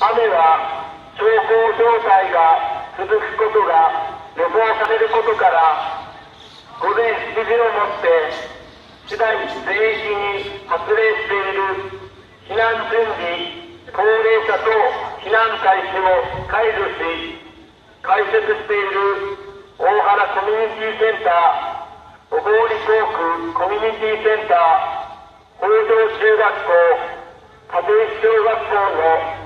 雨は小康状態が続くことが予想されることから午前7時をもって市内全域に発令している避難準備高齢者等避難開始を解除し開設している大原コミュニティセンター小郡校区コミュニティセンター北条中学校家庭小学校の